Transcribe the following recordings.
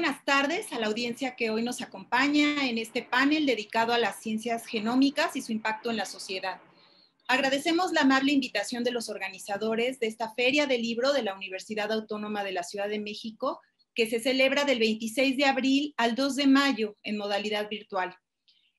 buenas tardes a la audiencia que hoy nos acompaña en este panel dedicado a las ciencias genómicas y su impacto en la sociedad. Agradecemos la amable invitación de los organizadores de esta Feria del Libro de la Universidad Autónoma de la Ciudad de México, que se celebra del 26 de abril al 2 de mayo en modalidad virtual.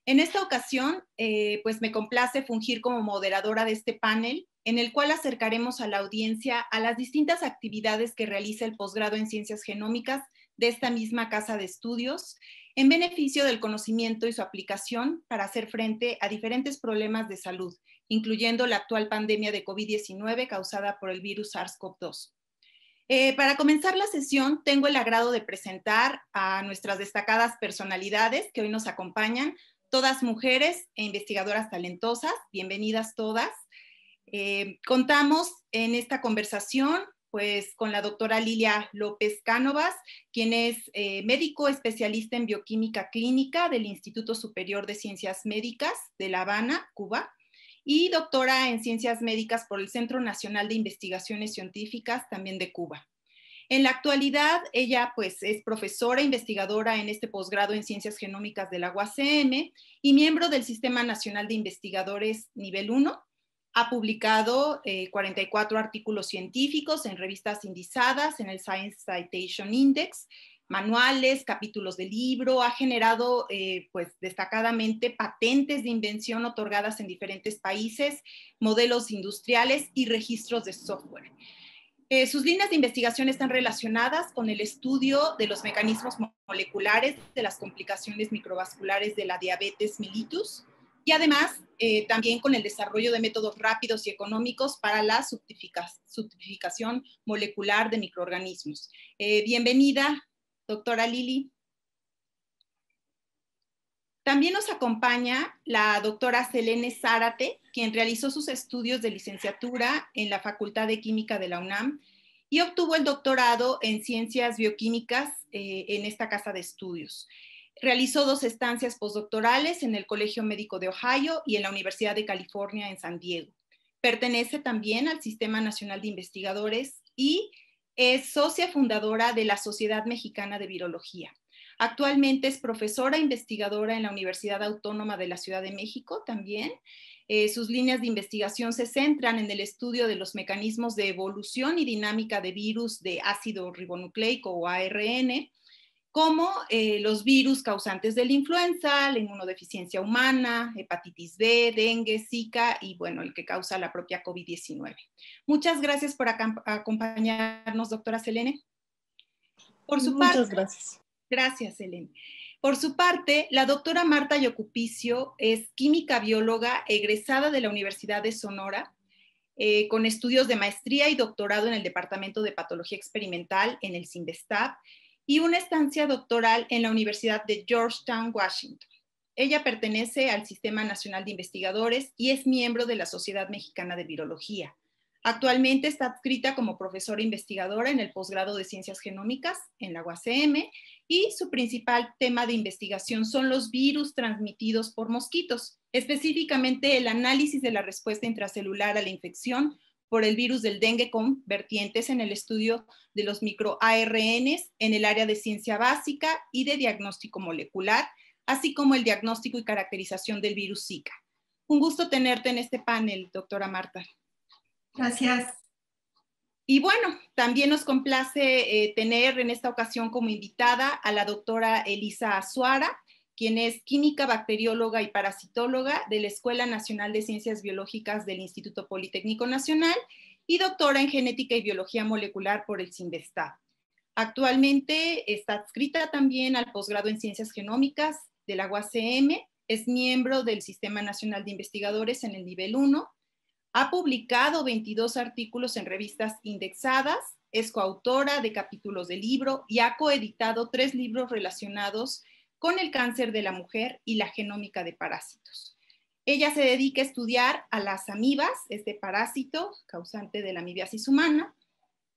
En esta ocasión, eh, pues me complace fungir como moderadora de este panel, en el cual acercaremos a la audiencia a las distintas actividades que realiza el posgrado en ciencias genómicas de esta misma casa de estudios en beneficio del conocimiento y su aplicación para hacer frente a diferentes problemas de salud, incluyendo la actual pandemia de COVID-19 causada por el virus SARS-CoV-2. Eh, para comenzar la sesión, tengo el agrado de presentar a nuestras destacadas personalidades que hoy nos acompañan, todas mujeres e investigadoras talentosas. Bienvenidas todas. Eh, contamos en esta conversación pues con la doctora Lilia López Cánovas, quien es eh, médico especialista en bioquímica clínica del Instituto Superior de Ciencias Médicas de La Habana, Cuba, y doctora en ciencias médicas por el Centro Nacional de Investigaciones Científicas también de Cuba. En la actualidad, ella pues es profesora investigadora en este posgrado en ciencias genómicas de la UACM y miembro del Sistema Nacional de Investigadores Nivel 1 ha publicado 44 eh, artículos científicos en revistas indizadas, en el Science Citation Index, manuales, capítulos de libro, ha generado eh, pues destacadamente patentes de invención otorgadas en diferentes países, modelos industriales y registros de software. Eh, sus líneas de investigación están relacionadas con el estudio de los mecanismos moleculares de las complicaciones microvasculares de la diabetes mellitus, y además eh, también con el desarrollo de métodos rápidos y económicos para la subtificación molecular de microorganismos. Eh, bienvenida, doctora Lili. También nos acompaña la doctora Selene Zárate, quien realizó sus estudios de licenciatura en la Facultad de Química de la UNAM y obtuvo el doctorado en ciencias bioquímicas eh, en esta casa de estudios. Realizó dos estancias postdoctorales en el Colegio Médico de Ohio y en la Universidad de California en San Diego. Pertenece también al Sistema Nacional de Investigadores y es socia fundadora de la Sociedad Mexicana de Virología. Actualmente es profesora investigadora en la Universidad Autónoma de la Ciudad de México también. Eh, sus líneas de investigación se centran en el estudio de los mecanismos de evolución y dinámica de virus de ácido ribonucleico o ARN, como eh, los virus causantes de la influenza, la inmunodeficiencia humana, hepatitis B, dengue, Zika y bueno, el que causa la propia COVID-19. Muchas gracias por acompañarnos, doctora Selene. Por su Muchas gracias. Gracias, Selene. Por su parte, la doctora Marta Yocupicio es química bióloga egresada de la Universidad de Sonora, eh, con estudios de maestría y doctorado en el Departamento de Patología Experimental en el CIMBESTAB y una estancia doctoral en la Universidad de Georgetown, Washington. Ella pertenece al Sistema Nacional de Investigadores y es miembro de la Sociedad Mexicana de Virología. Actualmente está adscrita como profesora investigadora en el posgrado de Ciencias Genómicas en la UACM y su principal tema de investigación son los virus transmitidos por mosquitos, específicamente el análisis de la respuesta intracelular a la infección por el virus del dengue con vertientes en el estudio de los microARNs en el área de ciencia básica y de diagnóstico molecular, así como el diagnóstico y caracterización del virus Zika. Un gusto tenerte en este panel, doctora Marta. Gracias. Y bueno, también nos complace eh, tener en esta ocasión como invitada a la doctora Elisa Azuara, quien es química, bacterióloga y parasitóloga de la Escuela Nacional de Ciencias Biológicas del Instituto Politécnico Nacional y doctora en genética y biología molecular por el CINVESTAB. Actualmente está adscrita también al posgrado en ciencias genómicas de la UACM, es miembro del Sistema Nacional de Investigadores en el nivel 1, ha publicado 22 artículos en revistas indexadas, es coautora de capítulos de libro y ha coeditado tres libros relacionados con el cáncer de la mujer y la genómica de parásitos. Ella se dedica a estudiar a las amibas, este parásito causante de la amibiasis humana,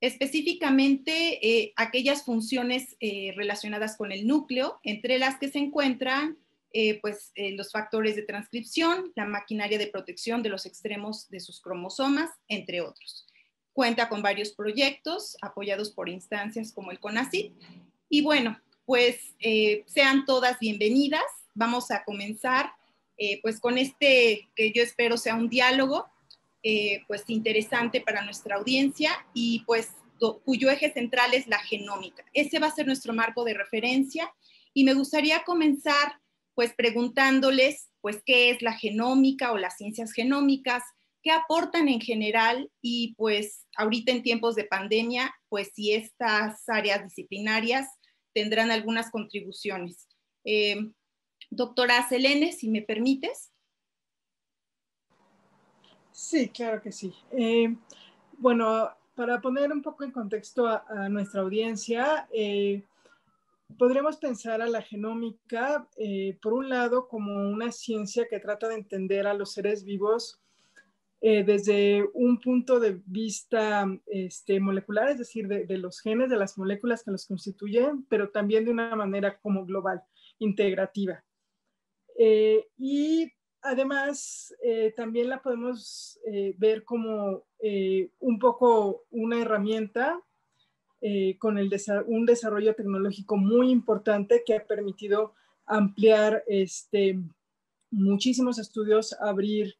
específicamente eh, aquellas funciones eh, relacionadas con el núcleo, entre las que se encuentran eh, pues, los factores de transcripción, la maquinaria de protección de los extremos de sus cromosomas, entre otros. Cuenta con varios proyectos apoyados por instancias como el CONACYT. Y bueno, pues sean todas bienvenidas. Vamos a comenzar pues con este que yo espero sea un diálogo pues interesante para nuestra audiencia y pues cuyo eje central es la genómica. Ese va a ser nuestro marco de referencia y me gustaría comenzar pues preguntándoles pues qué es la genómica o las ciencias genómicas, qué aportan en general y pues ahorita en tiempos de pandemia, pues si estas áreas disciplinarias tendrán algunas contribuciones. Eh, doctora Selene, si me permites. Sí, claro que sí. Eh, bueno, para poner un poco en contexto a, nuestra audiencia, eh, podríamos pensar a la genómica, eh, por un lado, como una ciencia que trata de entender a los seres vivos eh, desde un punto de vista este, molecular, es decir, de, los genes, de las moléculas que los constituyen, pero también de una manera como global, integrativa. y además, también la podemos ver como un poco una herramienta eh, con el un desarrollo tecnológico muy importante que ha permitido ampliar este, muchísimos estudios, abrir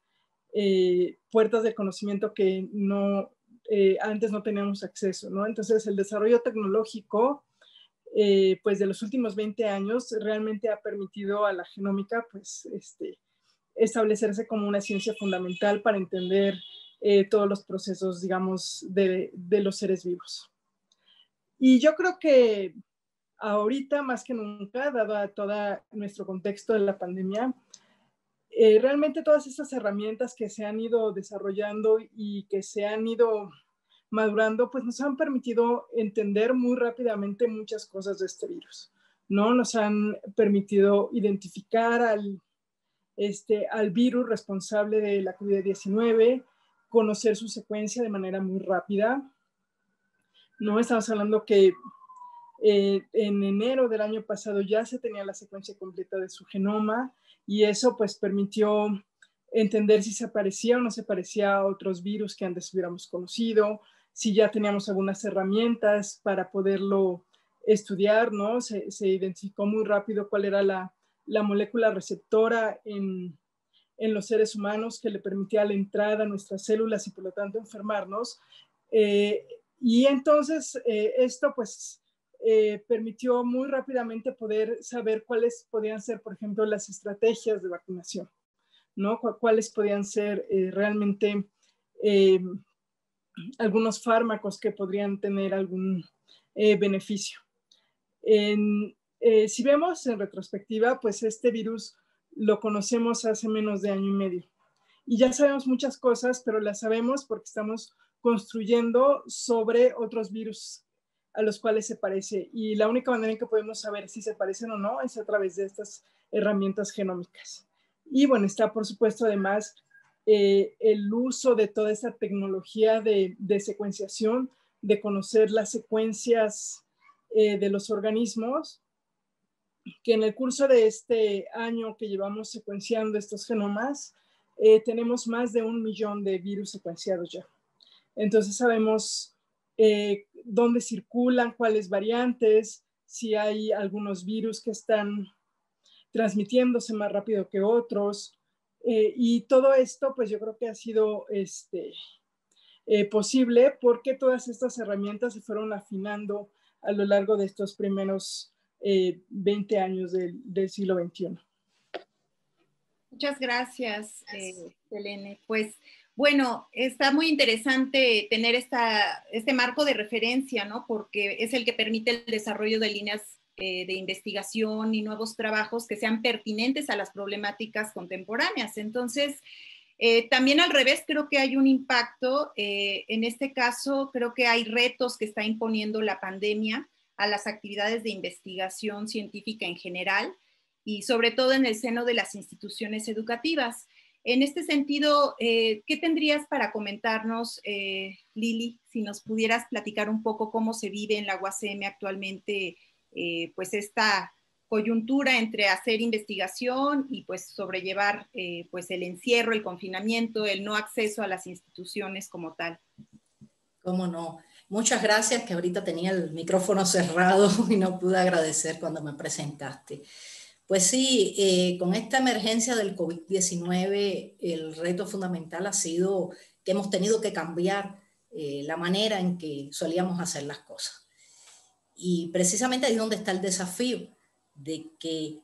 eh, puertas de conocimiento que no, eh, antes no teníamos acceso, ¿no? Entonces, el desarrollo tecnológico, pues de los últimos 20 años, realmente ha permitido a la genómica, pues, este, establecerse como una ciencia fundamental para entender todos los procesos, digamos, de, los seres vivos. Y yo creo que ahorita más que nunca, dado todo nuestro contexto de la pandemia, eh, realmente todas estas herramientas que se han ido desarrollando y que se han ido madurando, pues nos han permitido entender muy rápidamente muchas cosas de este virus, ¿no? Nos han permitido identificar al, este, al virus responsable de la COVID-19, conocer su secuencia de manera muy rápida, no estamos hablando que eh, en enero del año pasado ya se tenía la secuencia completa de su genoma y eso pues permitió entender si se parecía o no se parecía a otros virus que antes hubiéramos conocido, si ya teníamos algunas herramientas para poderlo estudiar, ¿no? Se, identificó muy rápido cuál era la, molécula receptora en, los seres humanos que le permitía la entrada a nuestras células y por lo tanto enfermarnos. Eh, y entonces eh, esto pues eh, permitió muy rápidamente poder saber cuáles podían ser, por ejemplo, las estrategias de vacunación, ¿no? cuáles podían ser eh, realmente algunos fármacos que podrían tener algún beneficio. si vemos en retrospectiva, pues este virus lo conocemos hace menos de año y medio. Y ya sabemos muchas cosas, pero las sabemos porque estamos construyendo sobre otros virus a los cuales se parece. Y la única manera en que podemos saber si se parecen o no es a través de estas herramientas genómicas. Y bueno, está por supuesto además eh, el uso de toda esta tecnología de, secuenciación, de conocer las secuencias eh, de los organismos, que en el curso de este año que llevamos secuenciando estos genomas, eh, tenemos más de un millón de virus secuenciados ya. Entonces sabemos eh, dónde circulan, cuáles variantes, si hay algunos virus que están transmitiéndose más rápido que otros. Eh, y todo esto, pues yo creo que ha sido este, eh, posible porque todas estas herramientas se fueron afinando a lo largo de estos primeros 20 años del, del, siglo XXI. Muchas gracias, Selene. Pues bueno, está muy interesante tener este marco de referencia, ¿no? Porque es el que permite el desarrollo de líneas eh, de investigación y nuevos trabajos que sean pertinentes a las problemáticas contemporáneas. Entonces, eh, también al revés, creo que hay un impacto. Eh, en este caso, creo que hay retos que está imponiendo la pandemia a las actividades de investigación científica en general y sobre todo en el seno de las instituciones educativas. En este sentido, eh, ¿qué tendrías para comentarnos, eh, Lili, si nos pudieras platicar un poco cómo se vive en la UACM actualmente, eh, pues esta coyuntura entre hacer investigación y pues sobrellevar pues el encierro, el confinamiento, el no acceso a las instituciones como tal? ¿Cómo no? Muchas gracias, que ahorita tenía el micrófono cerrado y no pude agradecer cuando me presentaste. Pues sí, eh, con esta emergencia del COVID-19, el reto fundamental ha sido que hemos tenido que cambiar eh, la manera en que solíamos hacer las cosas. Y precisamente ahí es donde está el desafío de que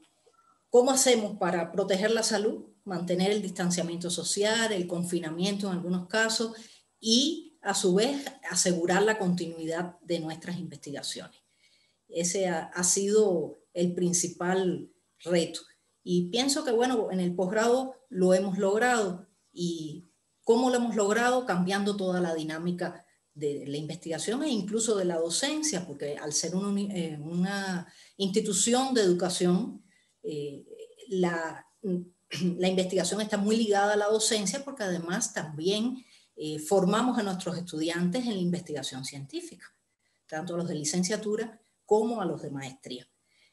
cómo hacemos para proteger la salud, mantener el distanciamiento social, el confinamiento en algunos casos y a su vez asegurar la continuidad de nuestras investigaciones. Ese ha, sido el principal reto. Y pienso que, bueno, en el posgrado lo hemos logrado. ¿Y cómo lo hemos logrado? Cambiando toda la dinámica de la investigación e incluso de la docencia, porque al ser una, eh, institución de educación, eh, la, la investigación está muy ligada a la docencia porque además también eh, formamos a nuestros estudiantes en la investigación científica, tanto a los de licenciatura como a los de maestría.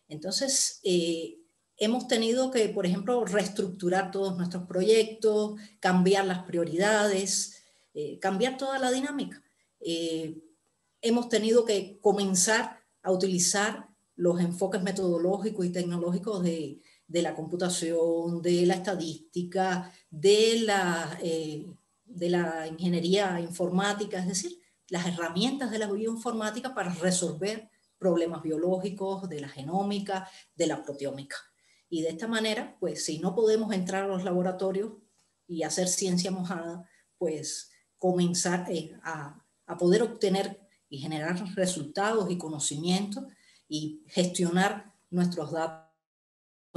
Entonces, eh, hemos tenido que, por ejemplo, reestructurar todos nuestros proyectos, cambiar las prioridades, eh, cambiar toda la dinámica. hemos tenido que comenzar a utilizar los enfoques metodológicos y tecnológicos de, la computación, de la estadística, de la de la ingeniería informática, es decir, las herramientas de la bioinformática para resolver problemas biológicos, de la genómica, de la proteómica. Y de esta manera, pues si no podemos entrar a los laboratorios y hacer ciencia mojada, pues comenzar eh, a, a poder obtener y generar resultados y conocimientos y gestionar nuestros datos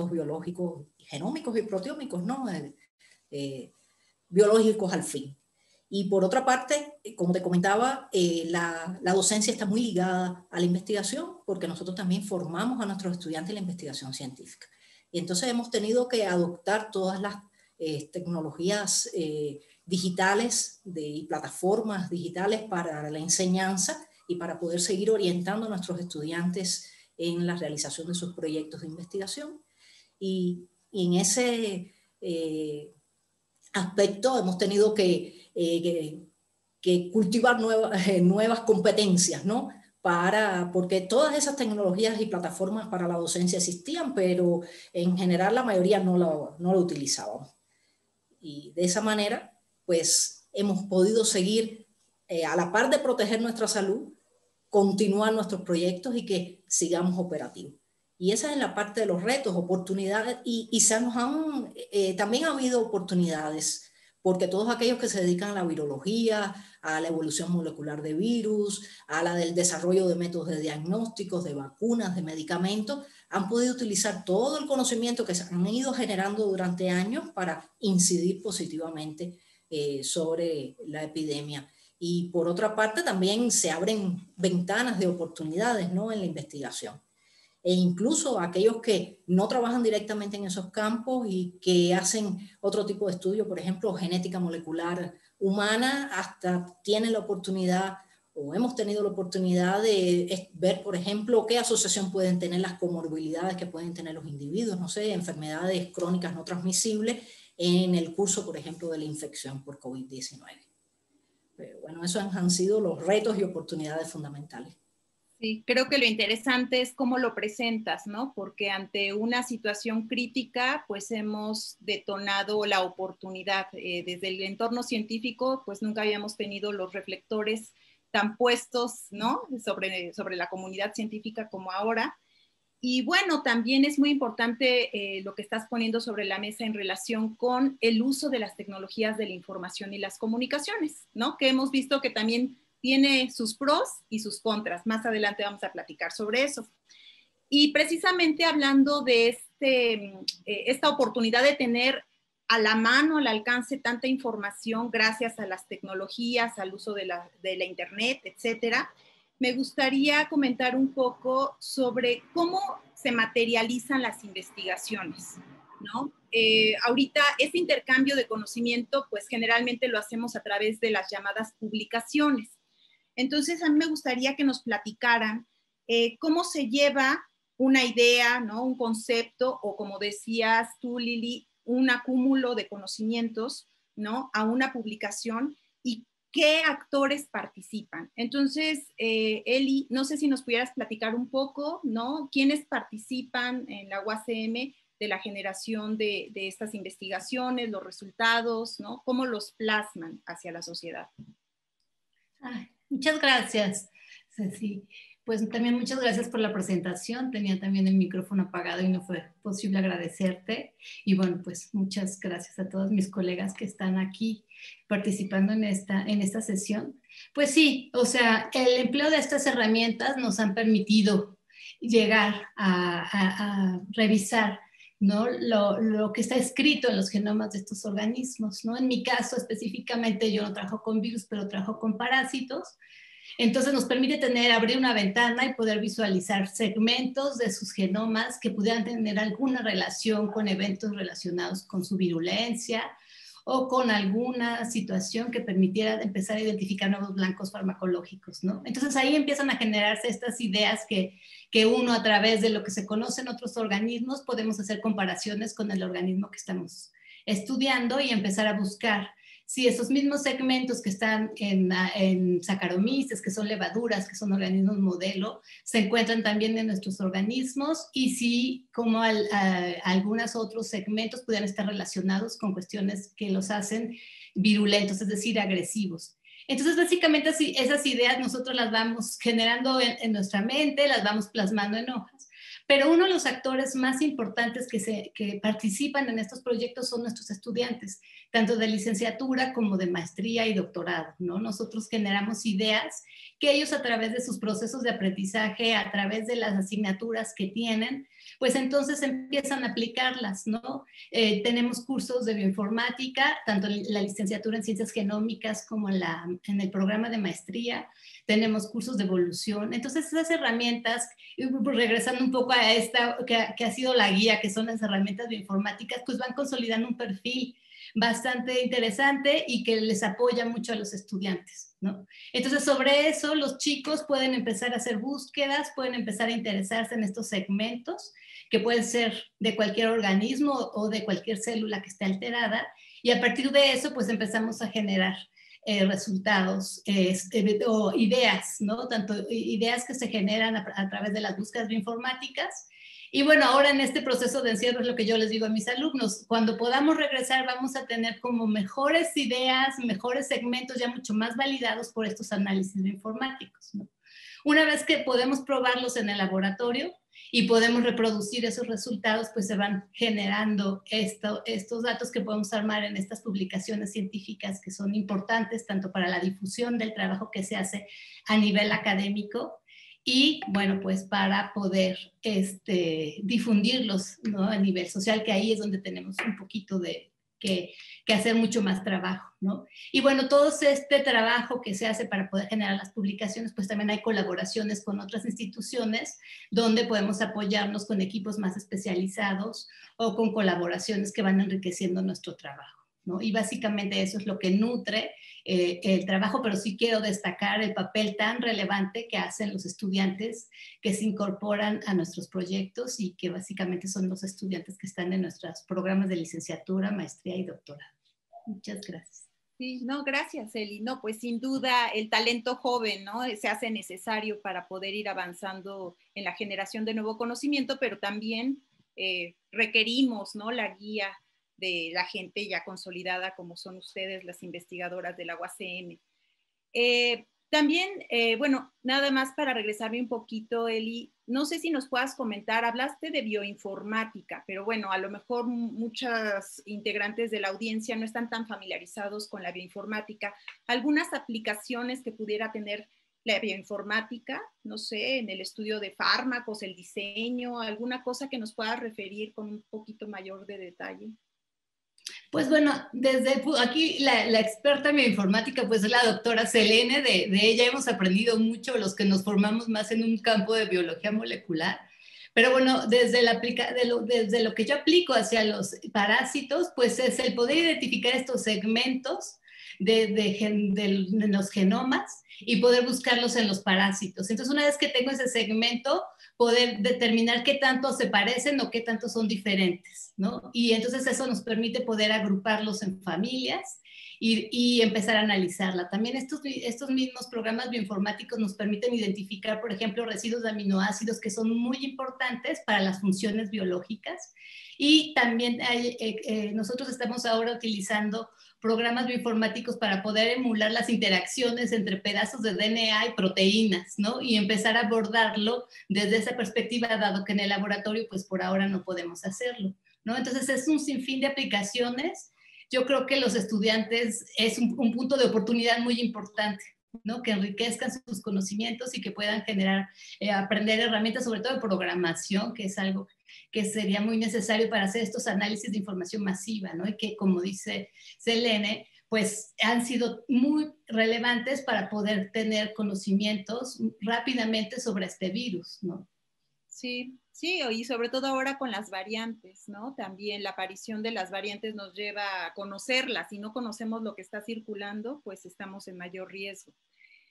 biológicos, genómicos y proteómicos, ¿no? Eh, eh, biológicos al fin. Y por otra parte, como te comentaba, eh, la, docencia está muy ligada a la investigación porque nosotros también formamos a nuestros estudiantes en la investigación científica. Y entonces hemos tenido que adoptar todas las eh, tecnologías eh, digitales de, y plataformas digitales para la enseñanza y para poder seguir orientando a nuestros estudiantes en la realización de sus proyectos de investigación. Y, en ese aspecto hemos tenido que, eh, cultivar nuevas, eh, nuevas competencias, ¿no? Para, porque todas esas tecnologías y plataformas para la docencia existían, pero en general la mayoría no lo, no lo utilizábamos. Y de esa manera, pues hemos podido seguir eh, a la par de proteger nuestra salud, continuar nuestros proyectos y que sigamos operativos. Y esa es la parte de los retos, oportunidades, y, y se nos han, eh, también ha habido oportunidades, porque todos aquellos que se dedican a la virología, a la evolución molecular de virus, a la del desarrollo de métodos de diagnósticos, de vacunas, de medicamentos, han podido utilizar todo el conocimiento que se han ido generando durante años para incidir positivamente eh, sobre la epidemia. Y por otra parte, también se abren ventanas de oportunidades ¿no? en la investigación e incluso aquellos que no trabajan directamente en esos campos y que hacen otro tipo de estudio, por ejemplo, genética molecular humana, hasta tienen la oportunidad o hemos tenido la oportunidad de ver, por ejemplo, qué asociación pueden tener las comorbilidades que pueden tener los individuos, no sé, enfermedades crónicas no transmisibles en el curso, por ejemplo, de la infección por COVID-19. Pero bueno, esos han sido los retos y oportunidades fundamentales. Sí, creo que lo interesante es cómo lo presentas, ¿no? Porque ante una situación crítica, pues hemos detonado la oportunidad. Eh, desde el entorno científico, pues nunca habíamos tenido los reflectores tan puestos, ¿no? Sobre, sobre la comunidad científica como ahora. Y bueno, también es muy importante eh, lo que estás poniendo sobre la mesa en relación con el uso de las tecnologías de la información y las comunicaciones, ¿no? Que hemos visto que también tiene sus pros y sus contras. Más adelante vamos a platicar sobre eso. Y precisamente hablando de este, eh, esta oportunidad de tener a la mano, al alcance, tanta información gracias a las tecnologías, al uso de la, de la Internet, etcétera, me gustaría comentar un poco sobre cómo se materializan las investigaciones. ¿no? Eh, ahorita ese intercambio de conocimiento, pues generalmente lo hacemos a través de las llamadas publicaciones. Entonces, a mí me gustaría que nos platicaran eh, cómo se lleva una idea, ¿no? un concepto, o como decías tú, Lili, un acúmulo de conocimientos ¿no? a una publicación y qué actores participan. Entonces, eh, Eli, no sé si nos pudieras platicar un poco, ¿no? ¿Quiénes participan en la UACM de la generación de, estas investigaciones, los resultados, ¿no? ¿Cómo los plasman hacia la sociedad? Muchas gracias, Ceci. Pues también muchas gracias por la presentación. Tenía también el micrófono apagado y no fue posible agradecerte. Y bueno, pues muchas gracias a todos mis colegas que están aquí participando en esta, en esta sesión. Pues sí, o sea, el empleo de estas herramientas nos han permitido llegar a, revisar ¿no? Lo, lo, que está escrito en los genomas de estos organismos. ¿no? En mi caso específicamente yo no trabajo con virus, pero trabajo con parásitos. Entonces nos permite tener, abrir una ventana y poder visualizar segmentos de sus genomas que pudieran tener alguna relación con eventos relacionados con su virulencia o con alguna situación que permitiera empezar a identificar nuevos blancos farmacológicos, ¿no? Entonces ahí empiezan a generarse estas ideas que, que uno a través de lo que se conoce en otros organismos podemos hacer comparaciones con el organismo que estamos estudiando y empezar a buscar si esos mismos segmentos que están en, en Saccharomyces, que son levaduras, que son organismos modelo, se encuentran también en nuestros organismos y si como algunos otros segmentos pudieran estar relacionados con cuestiones que los hacen virulentos, es decir, agresivos. Entonces, básicamente esas ideas nosotros las vamos generando en, en nuestra mente, las vamos plasmando en hojas pero uno de los actores más importantes que, participan en estos proyectos son nuestros estudiantes, tanto de licenciatura como de maestría y doctorado. ¿no? Nosotros generamos ideas que ellos a través de sus procesos de aprendizaje, a través de las asignaturas que tienen, pues entonces empiezan a aplicarlas, ¿no? Eh, tenemos cursos de bioinformática, tanto la licenciatura en ciencias genómicas como en, en el programa de maestría, tenemos cursos de evolución. Entonces esas herramientas, regresando un poco a esta que, que ha sido la guía, que son las herramientas bioinformáticas, pues van consolidando un perfil bastante interesante y que les apoya mucho a los estudiantes. ¿no? Entonces, sobre eso, los chicos pueden empezar a hacer búsquedas, pueden empezar a interesarse en estos segmentos, que pueden ser de cualquier organismo o de cualquier célula que esté alterada, y a partir de eso, pues empezamos a generar eh, resultados eh, o ideas, ¿no? Tanto ideas que se generan a, a través de las búsquedas bioinformáticas y bueno, ahora en este proceso de encierro es lo que yo les digo a mis alumnos, cuando podamos regresar vamos a tener como mejores ideas, mejores segmentos ya mucho más validados por estos análisis informáticos. Una vez que podemos probarlos en el laboratorio y podemos reproducir esos resultados, pues se van generando esto, estos datos que podemos armar en estas publicaciones científicas que son importantes tanto para la difusión del trabajo que se hace a nivel académico y bueno, pues para poder este, difundirlos ¿no? a nivel social, que ahí es donde tenemos un poquito de que, que, hacer mucho más trabajo, ¿no? Y bueno, todo este trabajo que se hace para poder generar las publicaciones, pues también hay colaboraciones con otras instituciones donde podemos apoyarnos con equipos más especializados o con colaboraciones que van enriqueciendo nuestro trabajo. Y básicamente eso es lo que nutre eh, el trabajo, pero sí quiero destacar el papel tan relevante que hacen los estudiantes que se incorporan a nuestros proyectos y que básicamente son los estudiantes que están en nuestros programas de licenciatura, maestría y doctorado. Muchas gracias. Sí, no, gracias, Eli. No, pues sin duda el talento joven, ¿no? Se hace necesario para poder ir avanzando en la generación de nuevo conocimiento, pero también eh, requerimos, ¿no? La guía de la gente ya consolidada como son ustedes, las investigadoras de la UACM. Eh, también, eh, bueno, nada más para regresarme un poquito, Eli, no sé si nos puedas comentar, hablaste de bioinformática, pero bueno, a lo mejor muchas integrantes de la audiencia no están tan familiarizados con la bioinformática. ¿Algunas aplicaciones que pudiera tener la bioinformática, no sé, en el estudio de fármacos, el diseño, alguna cosa que nos pueda referir con un poquito mayor de detalle? Pues bueno, desde aquí la, experta en bioinformática pues es la doctora Selene, de, ella hemos aprendido mucho los que nos formamos más en un campo de biología molecular. Pero bueno, desde, lo que yo aplico hacia los parásitos, pues es el poder identificar estos segmentos de, los genomas y poder buscarlos en los parásitos. Entonces, una vez que tengo ese segmento, poder determinar qué tanto se parecen o qué tanto son diferentes, ¿no? Y entonces eso nos permite poder agruparlos en familias y, empezar a analizarla. También estos, estos mismos programas bioinformáticos nos permiten identificar, por ejemplo, residuos de aminoácidos que son muy importantes para las funciones biológicas. Y también eh, eh, nosotros estamos ahora utilizando programas bioinformáticos para poder emular las interacciones entre pedazos de DNA y proteínas, ¿no? Y empezar a abordarlo desde esa perspectiva, dado que en el laboratorio, pues por ahora no podemos hacerlo, ¿no? Entonces es un sinfín de aplicaciones yo creo que los estudiantes es un, punto de oportunidad muy importante. ¿No? que enriquezcan sus conocimientos y que puedan generar, eh, aprender herramientas, sobre todo de programación, que es algo que sería muy necesario para hacer estos análisis de información masiva, ¿no? y que, como dice Selene, pues han sido muy relevantes para poder tener conocimientos rápidamente sobre este virus. ¿no? Sí, Sí, y sobre todo ahora con las variantes, ¿no? También la aparición de las variantes nos lleva a conocerlas. Si no conocemos lo que está circulando, pues estamos en mayor riesgo.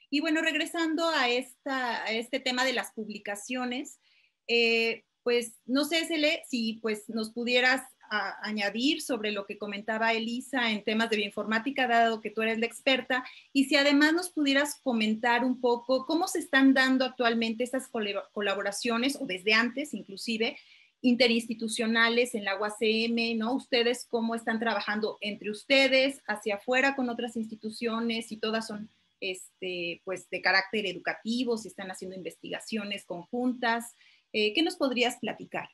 Y bueno, regresando a, esta, a este tema de las publicaciones, eh, pues no sé, Cele, si pues nos pudieras añadir sobre lo que comentaba Elisa en temas de bioinformática, dado que tú eres la experta, y si además nos pudieras comentar un poco cómo se están dando actualmente estas colaboraciones, o desde antes inclusive, interinstitucionales en la UACM, ¿no? Ustedes cómo están trabajando entre ustedes, hacia afuera con otras instituciones, y todas son este, pues, de carácter educativo, si están haciendo investigaciones conjuntas. Eh, ¿Qué nos podrías platicar?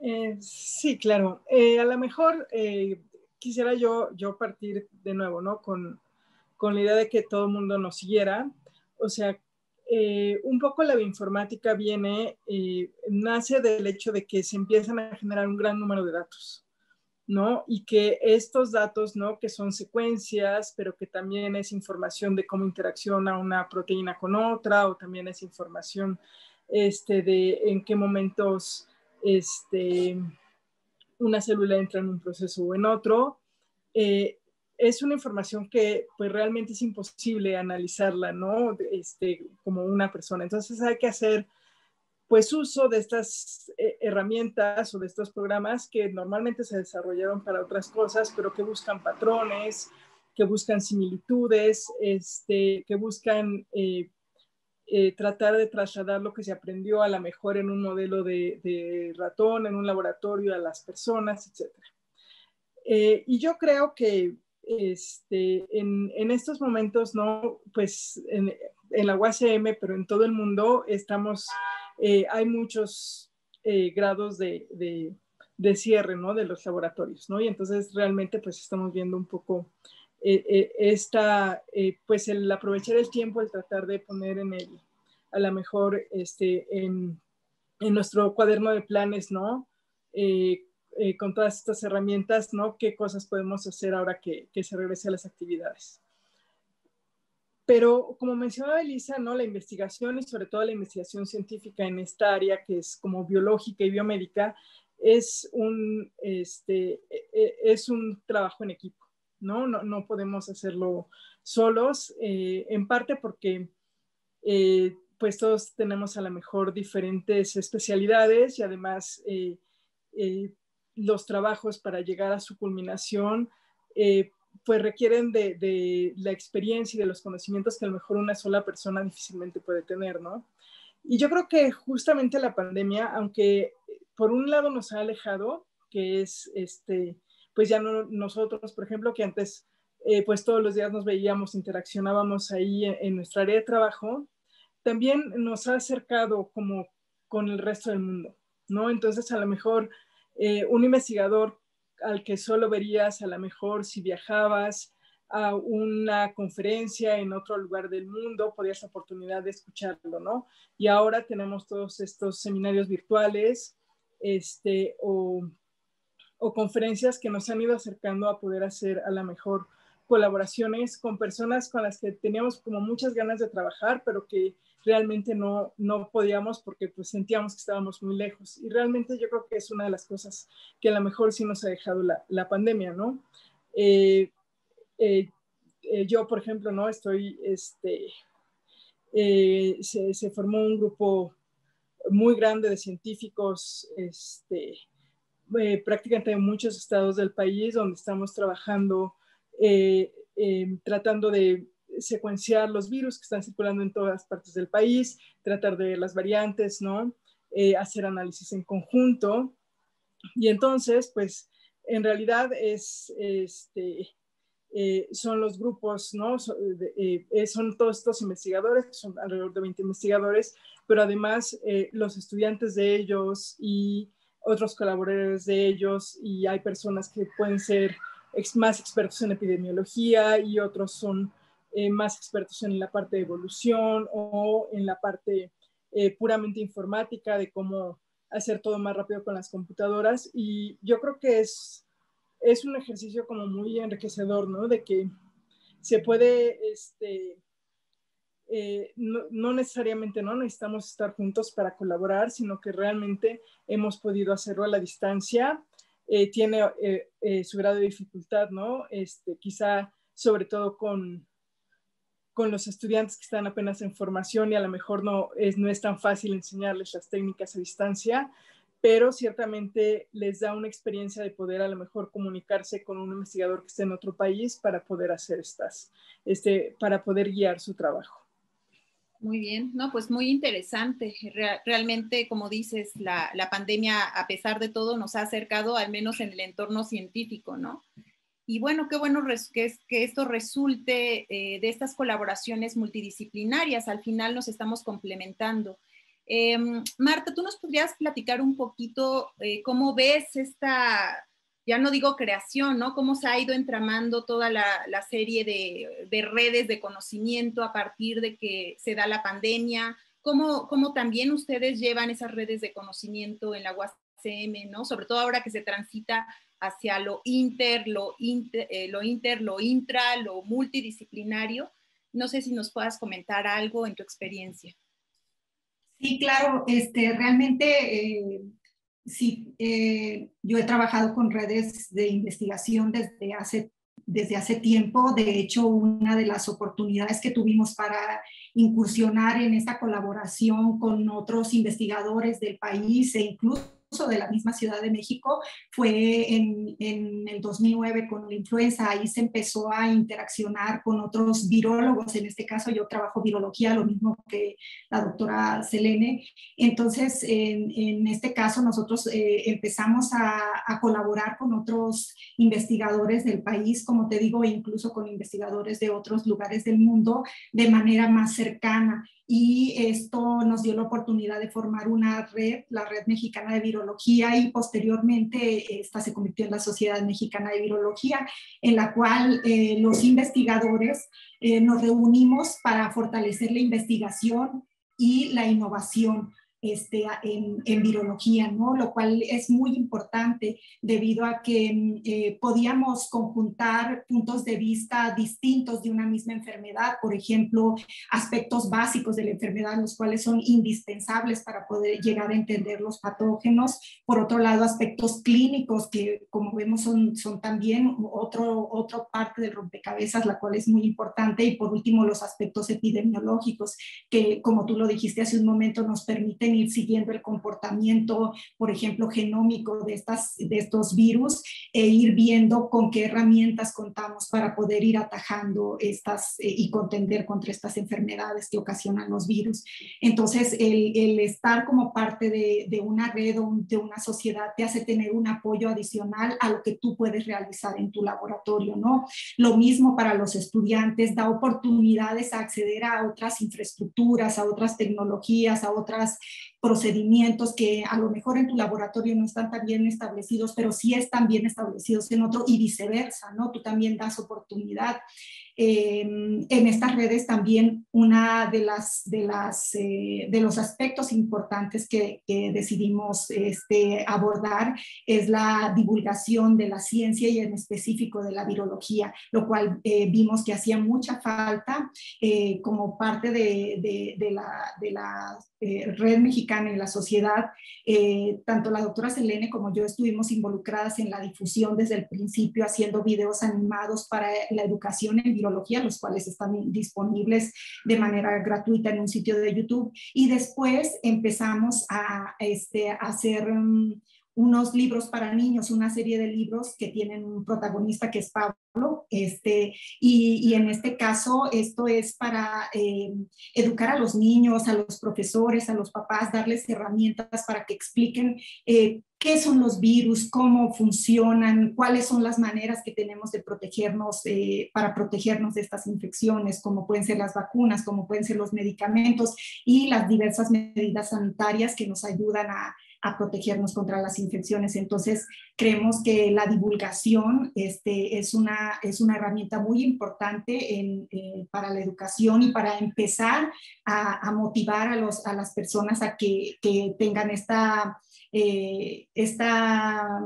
Eh, sí, claro. Eh, a lo mejor eh, quisiera yo, yo partir de nuevo, ¿no? Con, con la idea de que todo el mundo nos siguiera. O sea, un poco la bioinformática viene, nace del hecho de que se empiezan a generar un gran número de datos, ¿no? Y que estos datos, ¿no? Que son secuencias, pero que también es información de cómo interacciona una proteína con otra, o también es información este, de en qué momentos este, una célula entra en un proceso o en otro. Eh, es una información que pues realmente es imposible analizarla, ¿no? Este, como una persona. Entonces hay que hacer pues uso de estas eh, herramientas o de estos programas que normalmente se desarrollaron para otras cosas, pero que buscan patrones, que buscan similitudes, este, que buscan eh, eh, tratar de trasladar lo que se aprendió a la mejor en un modelo de, ratón, en un laboratorio, a las personas, etc. Eh, y yo creo que este, en, estos momentos, ¿no? Pues en, la UACM, pero en todo el mundo, estamos, eh, hay muchos grados de, de, cierre, ¿no? De los laboratorios, ¿no? Y entonces realmente pues estamos viendo un poco esta, eh, pues el aprovechar el tiempo, el tratar de poner en el, a lo mejor este, en, en nuestro cuaderno de planes, ¿no? con todas estas herramientas, ¿no? ¿Qué cosas podemos hacer ahora que, que se regrese a las actividades? Pero como mencionaba Elisa, ¿no? la investigación y sobre todo la investigación científica en esta área que es como biológica y biomédica es un, este, e, e, es un trabajo en equipo. ¿No? No, podemos hacerlo solos, eh, en parte porque eh, pues todos tenemos a lo mejor diferentes especialidades y además eh, los trabajos para llegar a su culminación pues requieren de, la experiencia y de los conocimientos que a lo mejor una sola persona difícilmente puede tener, ¿no? Y yo creo que justamente la pandemia, aunque por un lado nos ha alejado, que es este, pues ya no nosotros, por ejemplo, que antes eh, pues todos los días nos veíamos, interaccionábamos ahí en, nuestra área de trabajo, también nos ha acercado como con el resto del mundo, ¿no? Entonces a lo mejor eh, un investigador al que solo verías a lo mejor si viajabas a una conferencia en otro lugar del mundo, podías la oportunidad de escucharlo, ¿no? Y ahora tenemos todos estos seminarios virtuales, este, o o conferencias que nos han ido acercando a poder hacer a la mejor colaboraciones con personas con las que teníamos como muchas ganas de trabajar, pero que realmente no, no podíamos porque pues sentíamos que estábamos muy lejos. Y realmente yo creo que es una de las cosas que a lo mejor sí nos ha dejado la, la pandemia, ¿no? Eh, eh, eh, yo, por ejemplo, ¿no? Estoy, este, se, se, formó un grupo muy grande de científicos, este, eh, prácticamente en muchos estados del país donde estamos trabajando, eh, tratando de secuenciar los virus que están circulando en todas partes del país, tratar de las variantes, ¿no? hacer análisis en conjunto. Y entonces, pues, en realidad es, este, son los grupos, ¿no? Son, son, todos estos investigadores, son alrededor de 20 investigadores, pero además los estudiantes de ellos y otros colaboradores de ellos y hay personas que pueden ser más expertos en epidemiología y otros son eh, más expertos en la parte de evolución o en la parte eh, puramente informática de cómo hacer todo más rápido con las computadoras. Y yo creo que es, es un ejercicio como muy enriquecedor, ¿no? De que se puede este, eh, no, necesariamente no necesitamos estar juntos para colaborar, sino que realmente hemos podido hacerlo a la distancia. Eh, tiene eh, su grado de dificultad, ¿no? Este, quizá sobre todo con, con los estudiantes que están apenas en formación y a lo mejor no es, no es tan fácil enseñarles las técnicas a distancia, pero ciertamente les da una experiencia de poder a lo mejor comunicarse con un investigador que esté en otro país para poder hacer estas, este, para poder guiar su trabajo. Muy bien, no, pues muy interesante. realmente, como dices, la, pandemia, a pesar de todo, nos ha acercado, al menos en el entorno científico, ¿no? Y bueno, qué bueno que, que esto resulte eh, de estas colaboraciones multidisciplinarias. Al final nos estamos complementando. Em, Marta, ¿tú nos podrías platicar un poquito eh, cómo ves esta ya no digo creación, ¿no? Cómo se ha ido entramando toda la, serie de, redes de conocimiento a partir de que se da la pandemia, cómo, cómo también ustedes llevan esas redes de conocimiento en la UACM, ¿no? Sobre todo ahora que se transita hacia lo inter, lo inter, eh, lo, inter, lo intra, lo multidisciplinario. No sé si nos puedas comentar algo en tu experiencia. Sí, claro, este, realmente eh, Sí, eh, yo he trabajado con redes de investigación desde hace, desde hace tiempo. De hecho, una de las oportunidades que tuvimos para incursionar en esta colaboración con otros investigadores del país e incluso de la misma Ciudad de México fue en, en, el 2009 con la influenza. Ahí se empezó a interaccionar con otros virólogos. En este caso yo trabajo virología, lo mismo que la doctora Selene. Entonces, en, en este caso nosotros eh, empezamos a, a, colaborar con otros investigadores del país, como te digo, incluso con investigadores de otros lugares del mundo de manera más cercana y esto nos dio la oportunidad de formar una red, la Red Mexicana de Virología, y posteriormente esta se convirtió en la Sociedad Mexicana de Virología, en la cual eh, los investigadores eh, nos reunimos para fortalecer la investigación y la innovación este, en, en, virología, ¿no? Lo cual es muy importante debido a que mm, eh, podíamos conjuntar puntos de vista distintos de una misma enfermedad, por ejemplo, aspectos básicos de la enfermedad, los cuales son indispensables para poder llegar a entender los patógenos. Por otro lado, aspectos clínicos que, como vemos, son, son también otro, otra parte del rompecabezas, la cual es muy importante. Y por último, los aspectos epidemiológicos, que, como tú lo dijiste hace un momento, nos permiten ir siguiendo el comportamiento, por ejemplo, genómico de, estas, de estos virus e ir viendo con qué herramientas contamos para poder ir atajando estas eh, y contender contra estas enfermedades que ocasionan los virus. Entonces, el, el estar como parte de, de, una red o de una sociedad te hace tener un apoyo adicional a lo que tú puedes realizar en tu laboratorio, ¿no? Lo mismo para los estudiantes, da oportunidades a acceder a otras infraestructuras, a otras tecnologías, a otras procedimientos que a lo mejor en tu laboratorio no están tan bien establecidos, pero sí están bien establecidos en otro y viceversa, ¿no? Tú también das oportunidad. Em, en estas redes también una de las de las eh, de los aspectos importantes que, decidimos este, abordar es la divulgación de la ciencia y en específico de la virología lo cual eh, vimos que hacía mucha falta eh, como parte de, de, la, de la red mexicana y la sociedad. Tanto la doctora Selene como yo estuvimos involucradas en la difusión desde el principio haciendo videos animados para la educación en virología los cuales están disponibles de manera gratuita en un sitio de YouTube. Y después empezamos a, este, hacer... Um, unos libros para niños, una serie de libros que tienen un protagonista que es Pablo, este, y, en este caso esto es para eh, educar a los niños, a los profesores, a los papás, darles herramientas para que expliquen eh, qué son los virus, cómo funcionan, cuáles son las maneras que tenemos de protegernos eh, para protegernos de estas infecciones, como pueden ser las vacunas, como pueden ser los medicamentos y las diversas medidas sanitarias que nos ayudan a a protegernos contra las infecciones. Entonces, creemos que la divulgación este, es, una, es una herramienta muy importante en, eh, para la educación y para empezar a, motivar a, los, a las personas a que, que tengan esta, eh, esta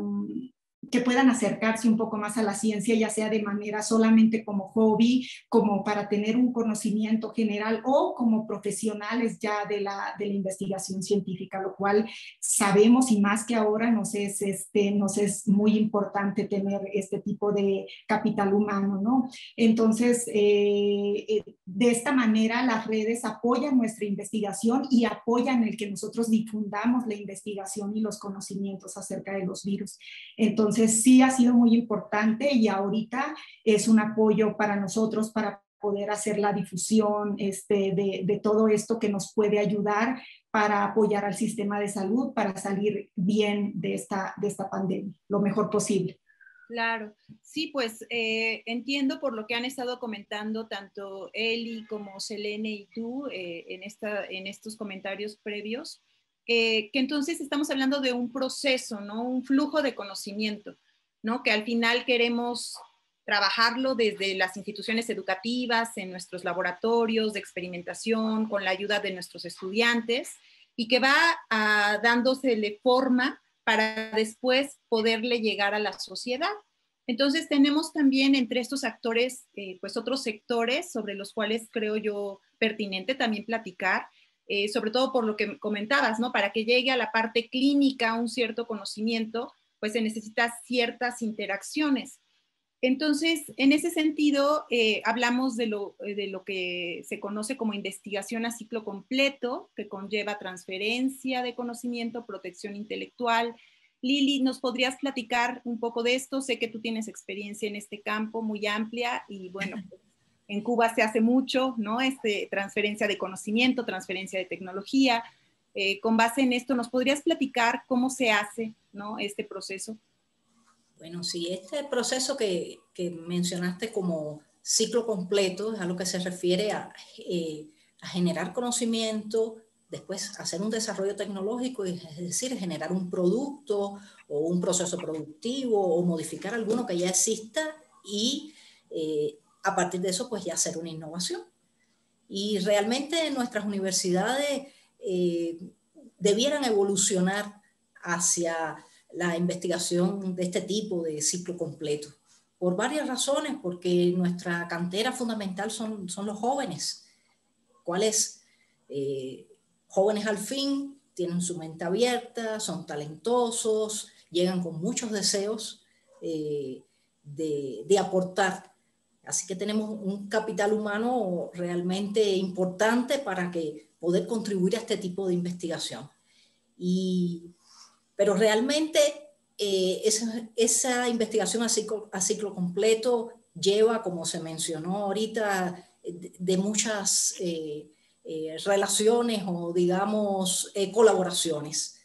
que puedan acercarse un poco más a la ciencia, ya sea de manera solamente como hobby, como para tener un conocimiento general o como profesionales ya de la, de la investigación científica, lo cual sabemos y más que ahora nos es, este, nos es muy importante tener este tipo de capital humano, ¿no? Entonces, eh, eh, de esta manera las redes apoyan nuestra investigación y apoyan el que nosotros difundamos la investigación y los conocimientos acerca de los virus. Entonces, entonces, sí ha sido muy importante y ahorita es un apoyo para nosotros para poder hacer la difusión este, de, de, todo esto que nos puede ayudar para apoyar al sistema de salud, para salir bien de esta, de esta pandemia, lo mejor posible. Claro, sí, pues eh, entiendo por lo que han estado comentando tanto Eli como Selene y tú eh, en, esta, en estos comentarios previos, eh, que entonces estamos hablando de un proceso, ¿no? Un flujo de conocimiento, ¿no? Que al final queremos trabajarlo desde las instituciones educativas, en nuestros laboratorios de experimentación, con la ayuda de nuestros estudiantes, y que va ah, dándosele forma para después poderle llegar a la sociedad. Entonces tenemos también entre estos actores, eh, pues otros sectores sobre los cuales creo yo pertinente también platicar, eh, sobre todo por lo que comentabas, ¿no? Para que llegue a la parte clínica un cierto conocimiento, pues se necesitan ciertas interacciones. Entonces, en ese sentido, eh, hablamos de lo, de lo que se conoce como investigación a ciclo completo, que conlleva transferencia de conocimiento, protección intelectual. Lili, ¿nos podrías platicar un poco de esto? Sé que tú tienes experiencia en este campo muy amplia y bueno, en Cuba se hace mucho, ¿no? Este, transferencia de conocimiento, transferencia de tecnología. Eh, con base en esto, ¿nos podrías platicar cómo se hace, ¿no? Este proceso. Bueno, sí, este proceso que, que mencionaste como ciclo completo es a lo que se refiere a, eh, a generar conocimiento, después hacer un desarrollo tecnológico, es decir, generar un producto o un proceso productivo o modificar alguno que ya exista y eh, a partir de eso, pues ya hacer una innovación. Y realmente nuestras universidades eh, debieran evolucionar hacia la investigación de este tipo de ciclo completo, por varias razones, porque nuestra cantera fundamental son, son los jóvenes, cuales eh, jóvenes al fin tienen su mente abierta, son talentosos, llegan con muchos deseos eh, de, de aportar Así que tenemos un capital humano realmente importante para que poder contribuir a este tipo de investigación. Y, pero realmente eh, esa, investigación a ciclo, completo lleva, como se mencionó ahorita, de, muchas eh, eh, relaciones o digamos colaboraciones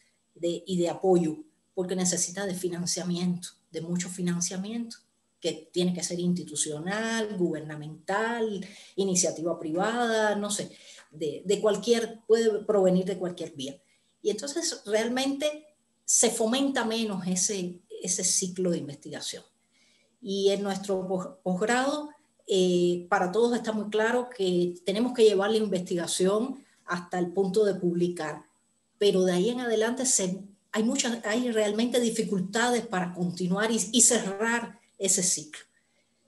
y de apoyo, porque necesita de financiamiento, de mucho financiamiento que tiene que ser institucional, gubernamental, iniciativa privada, no sé, de, de, cualquier, puede provenir de cualquier vía. Y entonces realmente se fomenta menos ese, ese ciclo de investigación. Y en nuestro posgrado, eh, para todos está muy claro que tenemos que llevar la investigación hasta el punto de publicar, pero de ahí en adelante se, hay, muchas, hay realmente dificultades para continuar y, y cerrar ese ciclo.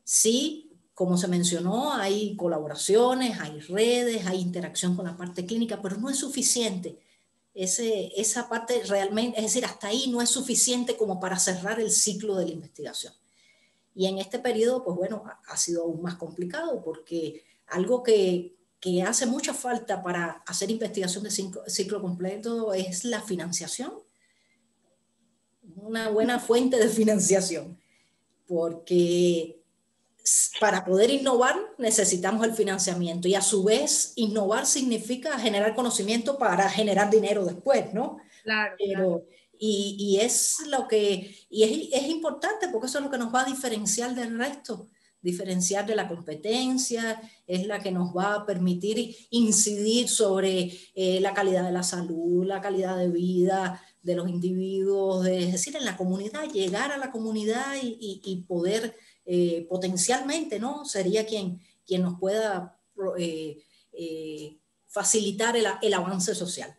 Sí, como se mencionó, hay colaboraciones, hay redes, hay interacción con la parte clínica, pero no es suficiente. Ese, esa parte realmente, es decir, hasta ahí no es suficiente como para cerrar el ciclo de la investigación. Y en este periodo, pues bueno, ha, sido aún más complicado porque algo que, que hace mucha falta para hacer investigación de ciclo completo es la financiación una buena fuente de financiación, porque para poder innovar necesitamos el financiamiento y a su vez innovar significa generar conocimiento para generar dinero después, ¿no? Claro. Pero, Y, y, es lo que, y es, es, importante porque eso es lo que nos va a diferenciar del resto, diferenciar de la competencia, es la que nos va a permitir incidir sobre eh, la calidad de la salud, la calidad de vida de los individuos, es decir, en la comunidad, llegar a la comunidad y, y, y poder eh, potencialmente, ¿no? Sería quien, quien nos pueda eh, eh, facilitar el, el, avance social.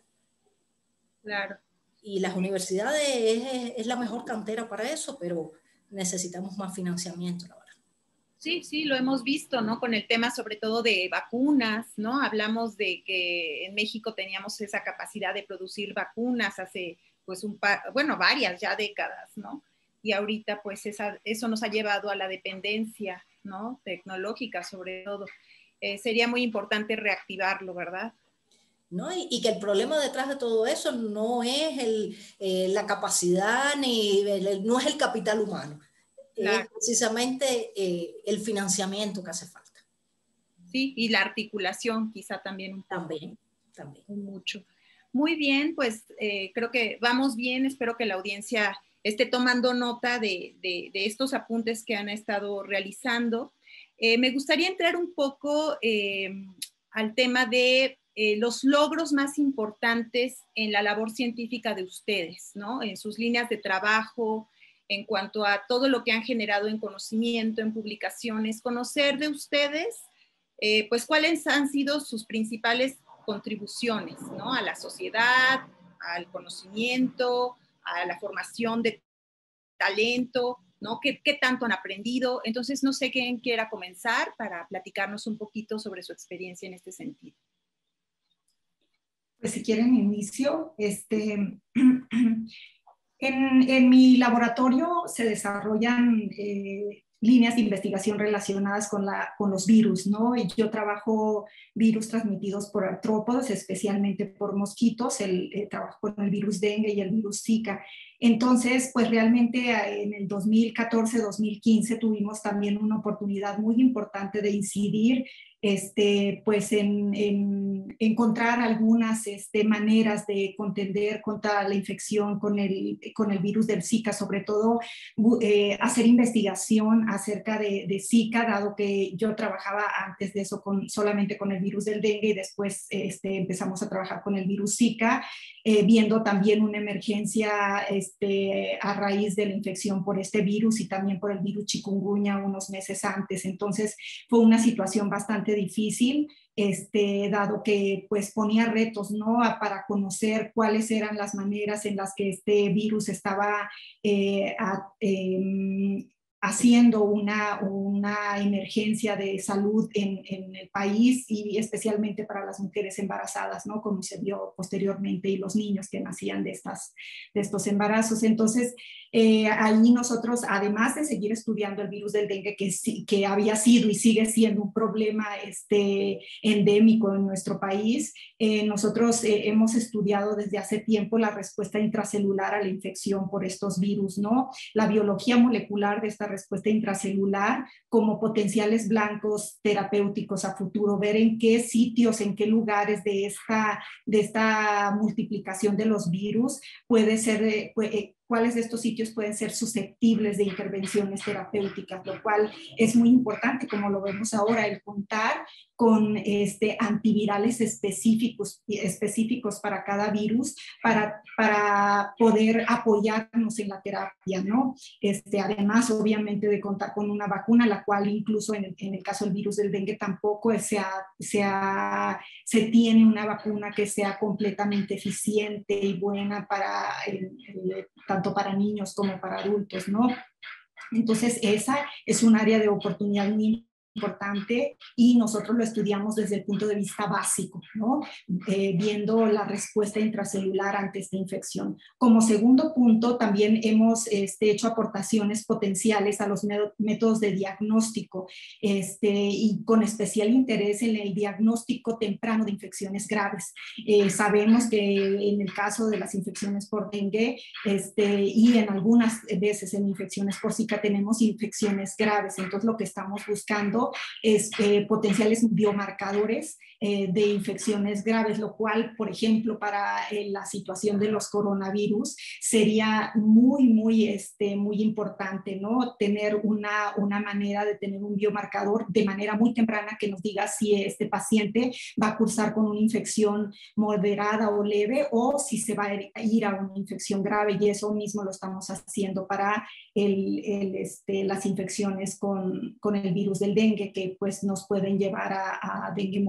Claro. Y las universidades es, es, la mejor cantera para eso, pero necesitamos más financiamiento, la verdad. Sí, sí, lo hemos visto, ¿no? Con el tema sobre todo de vacunas, ¿no? Hablamos de que en México teníamos esa capacidad de producir vacunas hace, pues, un par, bueno, varias ya décadas, ¿no? y ahorita pues esa, eso nos ha llevado a la dependencia ¿no? tecnológica sobre todo. Eh, sería muy importante reactivarlo, ¿verdad? ¿No? Y, y, que el problema detrás de todo eso no es el, eh, la capacidad ni el, no es el capital humano, claro. es precisamente eh, el financiamiento que hace falta. Sí, y la articulación quizá también un poco. También, también. Mucho. Muy bien, pues eh, creo que vamos bien, espero que la audiencia esté tomando nota de, de, estos apuntes que han estado realizando. Eh, me gustaría entrar un poco eh, al tema de los logros más importantes en la labor científica de ustedes, ¿no? En sus líneas de trabajo, en cuanto a todo lo que han generado en conocimiento, en publicaciones, conocer de ustedes, pues cuáles han sido sus principales contribuciones, ¿no? A la sociedad, al conocimiento, a la formación de talento, ¿no? ¿Qué, ¿Qué, tanto han aprendido? Entonces, no sé quién quiera comenzar para platicarnos un poquito sobre su experiencia en este sentido. Pues si quieren inicio, este, en, en, mi laboratorio se desarrollan eh, líneas de investigación relacionadas con, la, con los virus, ¿no? Y yo trabajo virus transmitidos por artrópodos, especialmente por mosquitos, el, el, trabajo con el virus dengue y el virus Zika. Entonces, pues realmente eh, en el 2014-2015 tuvimos también una oportunidad muy importante de incidir este, pues en, en encontrar algunas este, maneras de contender contra la infección con el, con el virus del Zika, sobre todo eh, hacer investigación acerca de, de, Zika, dado que yo trabajaba antes de eso con, solamente con el virus del dengue y después este, empezamos a trabajar con el virus Zika, eh, viendo también una emergencia este, a raíz de la infección por este virus y también por el virus chikungunya unos meses antes. Entonces fue una situación bastante difícil, este, dado que pues ponía retos, ¿no? Para conocer cuáles eran las maneras en las que este virus estaba eh, a, eh, haciendo una, una emergencia de salud en, en, el país y especialmente para las mujeres embarazadas, ¿no? Como se vio posteriormente y los niños que nacían de, estas, de estos embarazos. Entonces, eh, ahí nosotros, además de seguir estudiando el virus del dengue, que, que había sido y sigue siendo un problema este, endémico en nuestro país, eh, nosotros eh, hemos estudiado desde hace tiempo la respuesta intracelular a la infección por estos virus, ¿no? La biología molecular de esta respuesta intracelular como potenciales blancos terapéuticos a futuro, ver en qué sitios, en qué lugares de esta, de esta multiplicación de los virus puede ser, eh, puede, cuáles de estos sitios pueden ser susceptibles de intervenciones terapéuticas, lo cual es muy importante, como lo vemos ahora, el contar con este, antivirales específicos, específicos para cada virus, para, para poder apoyarnos en la terapia, ¿no? Este, además, obviamente, de contar con una vacuna, la cual incluso en el, en el caso del virus del dengue tampoco se, ha, se, ha, se tiene una vacuna que sea completamente eficiente y buena para tanto para niños como para adultos, ¿no? Entonces, esa es un área de oportunidad importante y nosotros lo estudiamos desde el punto de vista básico, ¿no? Eh, viendo la respuesta intracelular ante esta infección. Como segundo punto, también hemos este, hecho aportaciones potenciales a los métodos de diagnóstico este, y con especial interés en el diagnóstico temprano de infecciones graves. Eh, sabemos que en el caso de las infecciones por dengue este, y en algunas veces en infecciones por Zika tenemos infecciones graves, entonces lo que estamos buscando es, eh, potenciales biomarcadores eh, de infecciones graves, lo cual, por ejemplo, para eh, la situación de los coronavirus sería muy, muy, este, muy importante, ¿no? Tener una, una manera de tener un biomarcador de manera muy temprana que nos diga si este paciente va a cursar con una infección moderada o leve o si se va a ir a una infección grave y eso mismo lo estamos haciendo para el, el, este, las infecciones con, con el virus del dengue que pues nos pueden llevar a, dengue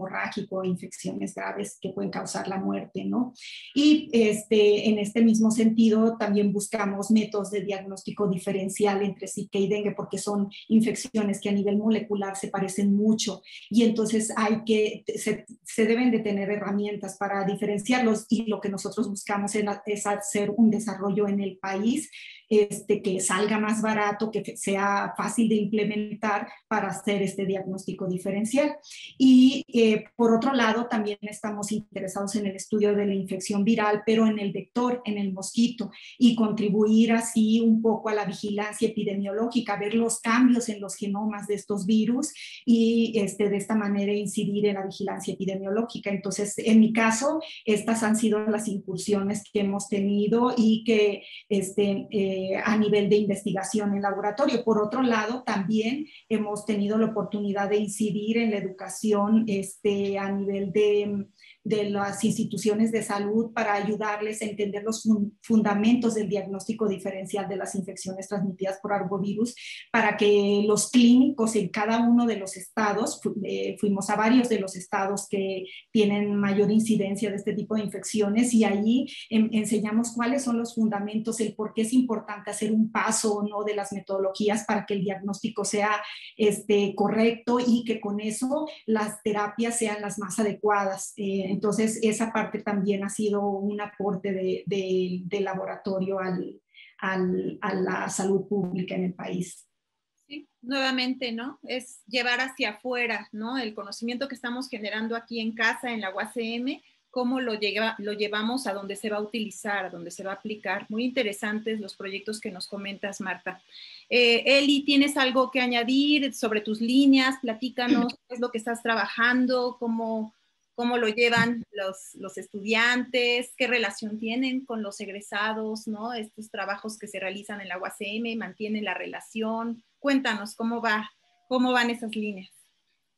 hemorrágico, infecciones graves que pueden causar la muerte, ¿no? Y este, en este mismo sentido también buscamos métodos de diagnóstico diferencial entre Zika y dengue porque son infecciones que a nivel molecular se parecen mucho y entonces hay que, se, se deben de tener herramientas para diferenciarlos y lo que nosotros buscamos es hacer un desarrollo en el país este, que salga más barato, que sea fácil de implementar para hacer este diagnóstico diferencial. Y eh, por otro lado, también estamos interesados en el estudio de la infección viral, pero en el vector, en el mosquito, y contribuir así un poco a la vigilancia epidemiológica, ver los cambios en los genomas de estos virus y este, de esta manera incidir en la vigilancia epidemiológica. Entonces, en mi caso, estas han sido las incursiones que hemos tenido y que este, eh, a nivel de investigación en laboratorio. Por otro lado, también hemos tenido la oportunidad de incidir en la educación este, a nivel de de las instituciones de salud para ayudarles a entender los fundamentos del diagnóstico diferencial de las infecciones transmitidas por arbovirus, para que los clínicos en cada uno de los estados, eh, fuimos a varios de los estados que tienen mayor incidencia de este tipo de infecciones y allí enseñamos cuáles son los fundamentos, el por qué es importante hacer un paso o no de las metodologías para que el diagnóstico sea este, correcto y que con eso las terapias sean las más adecuadas. Eh, entonces, esa parte también ha sido un aporte de, laboratorio al, a la salud pública en el país. Sí, nuevamente, ¿no? Es llevar hacia afuera, ¿no? El conocimiento que estamos generando aquí en casa, en la UACM, cómo lo, lo llevamos a donde se va a utilizar, a donde se va a aplicar. Muy interesantes los proyectos que nos comentas, Marta. Eh, Eli, ¿tienes algo que añadir sobre tus líneas? Platícanos qué es lo que estás trabajando, cómo, cómo lo llevan los, los, estudiantes, qué relación tienen con los egresados, ¿no? Estos trabajos que se realizan en la UACM, mantienen la relación. Cuéntanos cómo va, cómo van esas líneas.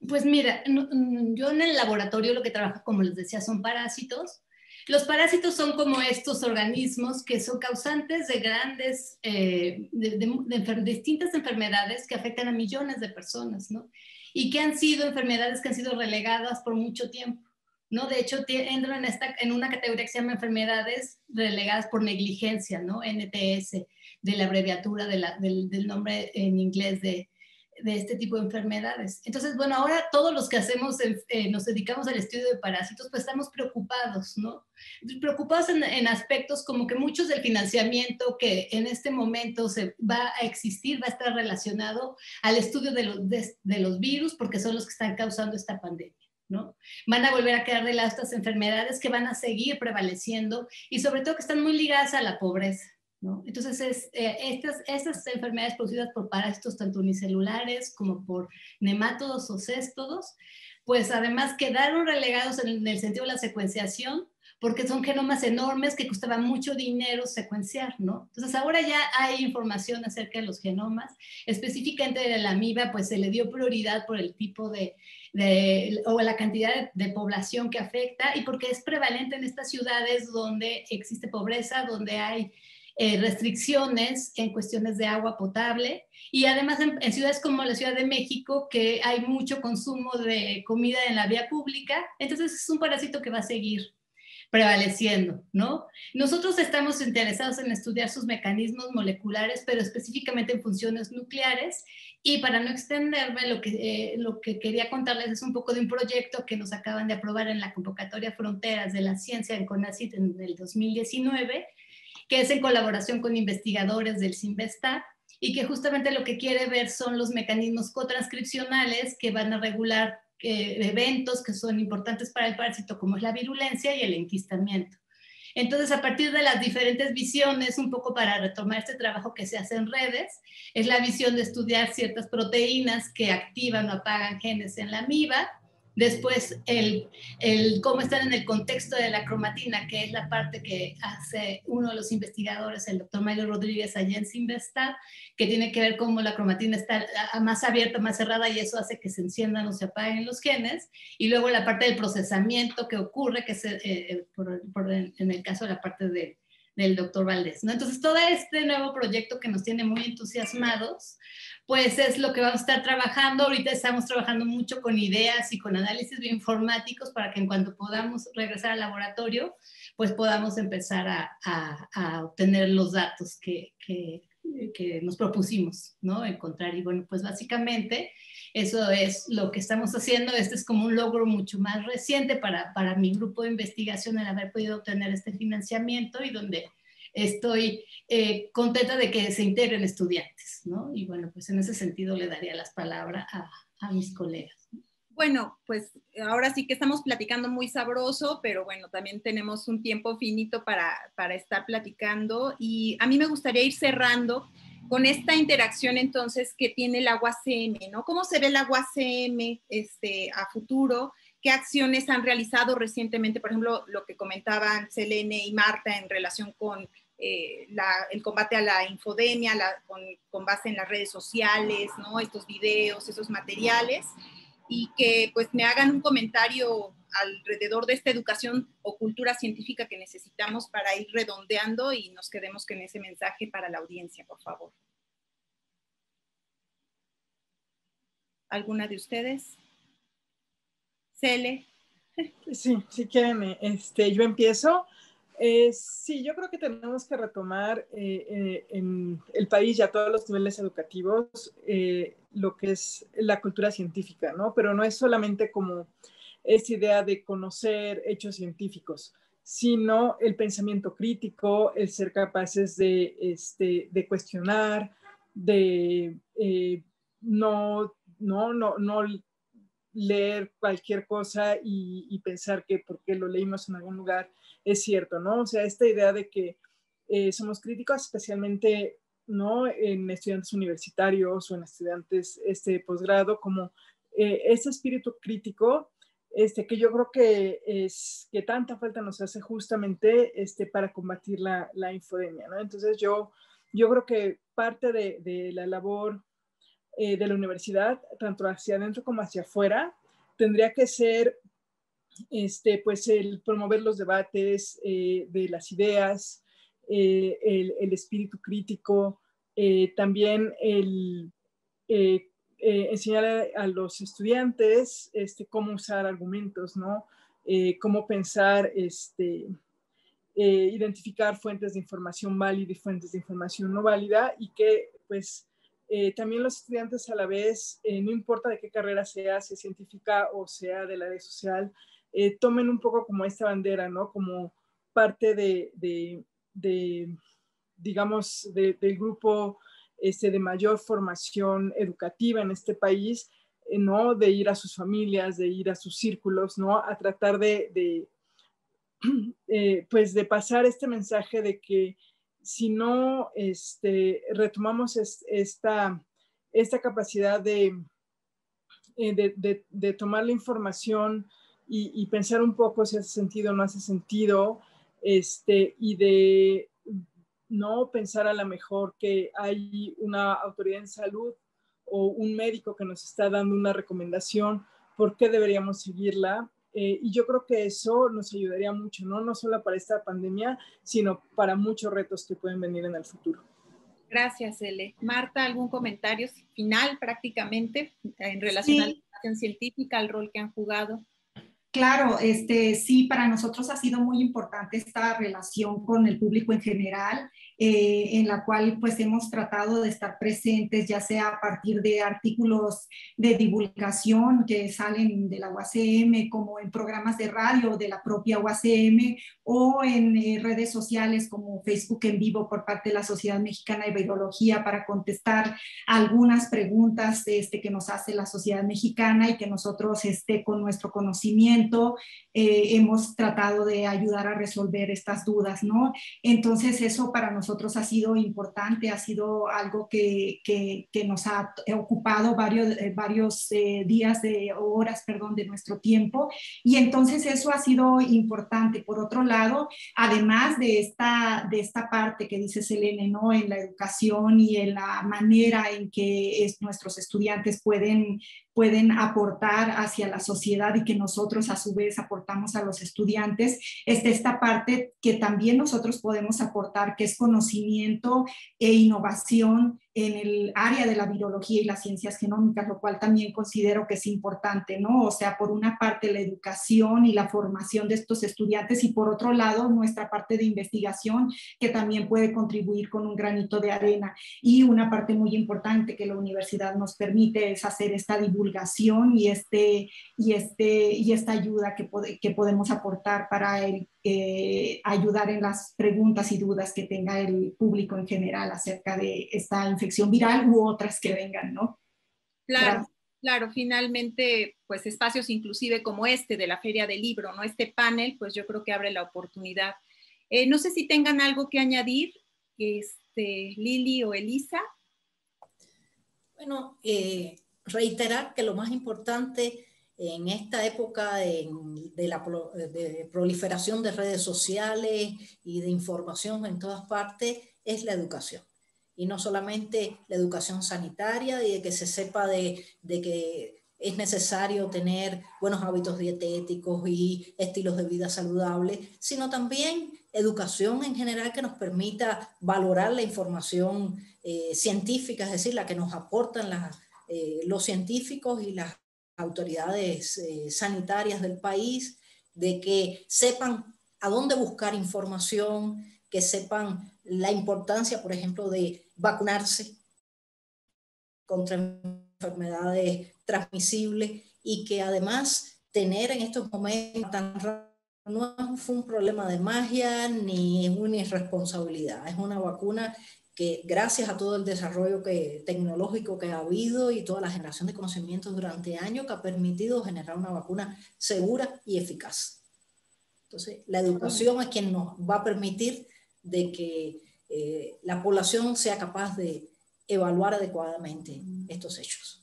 Pues mira, mm, yo en el laboratorio lo que trabajo, como les decía, son parásitos. Los parásitos son como estos organismos que son causantes de grandes, eh, de, distintas enfermedades que afectan a millones de personas, ¿no? Y que han sido enfermedades que han sido relegadas por mucho tiempo. ¿No? De hecho, entran en, esta, en una categoría que se llama enfermedades relegadas por negligencia, ¿no? NTS, de la abreviatura del, del, nombre en inglés de, de, este tipo de enfermedades. Entonces, bueno, ahora todos los que hacemos, eh, nos dedicamos al estudio de parásitos, pues estamos preocupados, ¿no? Preocupados en, en, aspectos como que muchos del financiamiento que en este momento se va a existir va a estar relacionado al estudio de los, de, de los virus, porque son los que están causando esta pandemia. Van a volver a quedar de lado estas enfermedades que van a seguir prevaleciendo y sobre todo que están muy ligadas a la pobreza, Entonces, es, eh, estas, estas enfermedades producidas por parásitos tanto unicelulares como por nemátodos o céstodos, pues además quedaron relegados en el sentido de la secuenciación porque son genomas enormes que costaba mucho dinero secuenciar, ¿no? Entonces ahora ya hay información acerca de los genomas, específicamente de la amiba, pues se le dio prioridad por el tipo de, o la cantidad de, población que afecta y porque es prevalente en estas ciudades donde existe pobreza, donde hay eh, restricciones en cuestiones de agua potable y además en, ciudades como la Ciudad de México que hay mucho consumo de comida en la vía pública, entonces es un parásito que va a seguir prevaleciendo, ¿no? Nosotros estamos interesados en estudiar sus mecanismos moleculares, pero específicamente en funciones nucleares. Y para no extenderme, lo que, eh, lo que quería contarles es un poco de un proyecto que nos acaban de aprobar en la convocatoria Fronteras de la Ciencia en CONACYT en el 2019, que es en colaboración con investigadores del CIMBESTA y que justamente lo que quiere ver son los mecanismos cotranscripcionales que van a regular eventos que son importantes para el parásito, como es la virulencia y el enquistamiento. Entonces, a partir de las diferentes visiones, un poco para retomar este trabajo que se hace en redes, es la visión de estudiar ciertas proteínas que activan o apagan genes en la amiba, Después, el, el, cómo están en el contexto de la cromatina, que es la parte que hace uno de los investigadores, el doctor Mario Rodríguez, allá en que tiene que ver cómo la cromatina está más abierta, más cerrada, y eso hace que se enciendan o se apaguen los genes. Y luego la parte del procesamiento que ocurre, que es eh, eh, en el caso de la parte de, del doctor Valdés. ¿no? Entonces, todo este nuevo proyecto que nos tiene muy entusiasmados, pues es lo que vamos a estar trabajando. Ahorita estamos trabajando mucho con ideas y con análisis bioinformáticos para que en cuanto podamos regresar al laboratorio, pues podamos empezar a, obtener los datos que, que, que, nos propusimos, ¿no? Encontrar. Y bueno, pues básicamente eso es lo que estamos haciendo. Este es como un logro mucho más reciente para, para mi grupo de investigación el haber podido obtener este financiamiento y donde estoy eh, contenta de que se integren estudiantes, ¿no? Y bueno, pues en ese sentido le daría las palabras a, a mis colegas. Bueno, pues ahora sí que estamos platicando muy sabroso, pero bueno, también tenemos un tiempo finito para, para estar platicando y a mí me gustaría ir cerrando con esta interacción entonces que tiene el agua CM, ¿no? ¿Cómo se ve el agua CM este, a futuro? ¿Qué acciones han realizado recientemente? Por ejemplo, lo que comentaban Selene y Marta en relación con eh, el combate a la infodemia, con, base en las redes sociales, ¿no? Estos videos, esos materiales, y que pues me hagan un comentario alrededor de esta educación o cultura científica que necesitamos para ir redondeando y nos quedemos con ese mensaje para la audiencia, por favor. ¿Alguna de ustedes? Cele. Sí, si quieren, este, yo empiezo. Eh, sí, yo creo que tenemos que retomar eh, eh, en el país y a todos los niveles educativos lo que es la cultura científica, ¿no? Pero no es solamente como esa idea de conocer hechos científicos, sino el pensamiento crítico, el ser capaces de, este, de cuestionar, de no, no, no, no leer cualquier cosa y, y pensar que porque lo leímos en algún lugar es cierto, ¿no? O sea, esta idea de que eh, somos críticos, especialmente, ¿no? En estudiantes universitarios o en estudiantes este posgrado, como eh, ese espíritu crítico, este, que yo creo que es que tanta falta nos hace justamente este, para combatir la, la infodemia, ¿no? Entonces yo, yo creo que parte de, de la labor eh, de la universidad, tanto hacia adentro como hacia afuera, tendría que ser este, pues el promover los debates eh, de las ideas, eh, el, espíritu crítico, también el enseñar a, los estudiantes este, cómo usar argumentos, ¿no? cómo pensar, este, identificar fuentes de información válida y fuentes de información no válida y que pues también los estudiantes a la vez, no importa de qué carrera sea, sea científica o sea de la red social, eh, tomen un poco como esta bandera, ¿no? Como parte de, de, digamos, del grupo este, de mayor formación educativa en este país, eh, ¿no? De ir a sus familias, de ir a sus círculos, ¿no? A tratar de, eh, pues de pasar este mensaje de que si no este, retomamos esta, esta capacidad de, de, de, tomar la información y, pensar un poco si hace sentido o no hace sentido, este, y de no pensar a lo mejor que hay una autoridad en salud o un médico que nos está dando una recomendación, ¿por qué deberíamos seguirla? Eh, y yo creo que eso nos ayudaría mucho, ¿no? No solo para esta pandemia, sino para muchos retos que pueden venir en el futuro. Gracias, Ele. Marta, ¿algún comentario final prácticamente en relación a la educación científica, al rol que han jugado? Claro, este, sí, para nosotros ha sido muy importante esta relación con el público en general. Eh, en la cual pues hemos tratado de estar presentes, ya sea a partir de artículos de divulgación que salen de la UACM, como en programas de radio de la propia UACM o en eh, redes sociales como Facebook en vivo por parte de la Sociedad Mexicana de Virología para contestar algunas preguntas este, que nos hace la sociedad mexicana y que nosotros este, con nuestro conocimiento eh, hemos tratado de ayudar a resolver estas dudas, ¿no? Entonces eso para nosotros ha sido importante, ha sido algo que, que, nos ha ocupado varios, eh, varios eh, días de horas, perdón, de nuestro tiempo. Y entonces eso ha sido importante. Por otro lado, además de esta, de esta parte que dice Selene, ¿no? En la educación y en la manera en que es, nuestros estudiantes pueden pueden aportar hacia la sociedad y que nosotros a su vez aportamos a los estudiantes, es esta parte que también nosotros podemos aportar, que es conocimiento e innovación en el área de la virología y las ciencias genómicas, lo cual también considero que es importante, ¿no? O sea, por una parte la educación y la formación de estos estudiantes y por otro lado nuestra parte de investigación que también puede contribuir con un granito de arena. Y una parte muy importante que la universidad nos permite es hacer esta divulgación y, este, y, este, y esta ayuda que, que podemos aportar para el eh, ayudar en las preguntas y dudas que tenga el público en general acerca de esta infección viral u otras que vengan, ¿no? Claro. Claro, finalmente, pues espacios inclusive como este de la Feria del Libro, ¿no? Este panel, pues yo creo que abre la oportunidad. Eh, no sé si tengan algo que añadir, este, Lili o Elisa. Bueno, eh, reiterar que lo más importante en esta época de, la proliferación de redes sociales y de información en todas partes es la educación. Y no solamente la educación sanitaria y de que se sepa de, que es necesario tener buenos hábitos dietéticos y estilos de vida saludables, sino también educación en general que nos permita valorar la información eh, científica, es decir, la que nos aportan eh, los científicos y las autoridades eh, sanitarias del país, de que sepan a dónde buscar información, que sepan la importancia, por ejemplo, de vacunarse contra enfermedades transmisibles y que además tener en estos momentos tan no fue un problema de magia ni una irresponsabilidad, es una vacuna que gracias a todo el desarrollo que, tecnológico que ha habido y toda la generación de conocimientos durante años que ha permitido generar una vacuna segura y eficaz. Entonces, la educación es quien nos va a permitir de que eh, la población sea capaz de evaluar adecuadamente estos hechos.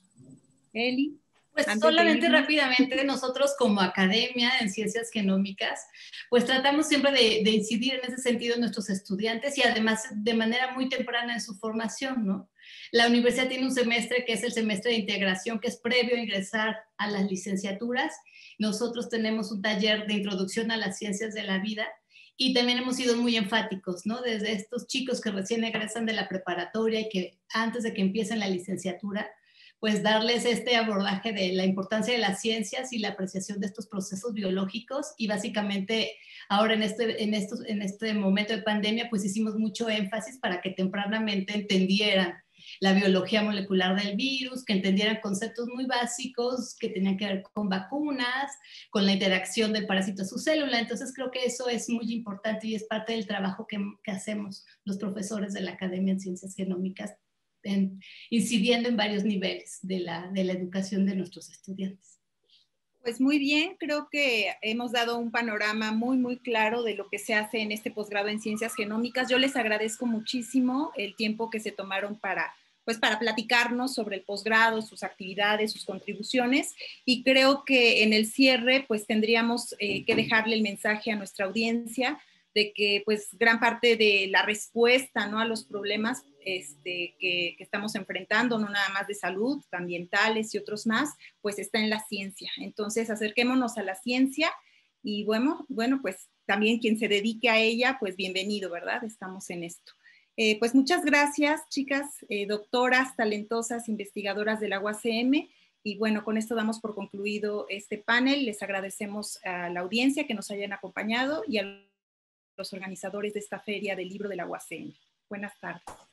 Eli. Pues solamente rápidamente, nosotros como academia en ciencias genómicas, pues tratamos siempre de, incidir en ese sentido en nuestros estudiantes y además de manera muy temprana en su formación, ¿no? La universidad tiene un semestre que es el semestre de integración, que es previo a ingresar a las licenciaturas. Nosotros tenemos un taller de introducción a las ciencias de la vida y también hemos sido muy enfáticos, ¿no? Desde estos chicos que recién egresan de la preparatoria y que antes de que empiecen la licenciatura, pues darles este abordaje de la importancia de las ciencias y la apreciación de estos procesos biológicos y básicamente ahora en este, en estos, en este momento de pandemia pues hicimos mucho énfasis para que tempranamente entendieran la biología molecular del virus, que entendieran conceptos muy básicos que tenían que ver con vacunas, con la interacción del parásito a su célula. Entonces creo que eso es muy importante y es parte del trabajo que, que hacemos los profesores de la Academia en Ciencias Genómicas incidiendo en varios niveles de la, de la educación de nuestros estudiantes. Pues muy bien, creo que hemos dado un panorama muy, muy claro de lo que se hace en este posgrado en ciencias genómicas. Yo les agradezco muchísimo el tiempo que se tomaron para, pues, para platicarnos sobre el posgrado, sus actividades, sus contribuciones. Y creo que en el cierre, pues tendríamos eh, que dejarle el mensaje a nuestra audiencia de que pues gran parte de la respuesta ¿no? a los problemas este, que, estamos enfrentando, no nada más de salud, ambientales y otros más, pues está en la ciencia. Entonces, acerquémonos a la ciencia y bueno, bueno, pues también quien se dedique a ella, pues bienvenido, ¿verdad? Estamos en esto. Eh, pues muchas gracias, chicas, eh, doctoras, talentosas, investigadoras de la UACM. Y bueno, con esto damos por concluido este panel. Les agradecemos a la audiencia que nos hayan acompañado y a los organizadores de esta feria del libro de la. Buenas tardes.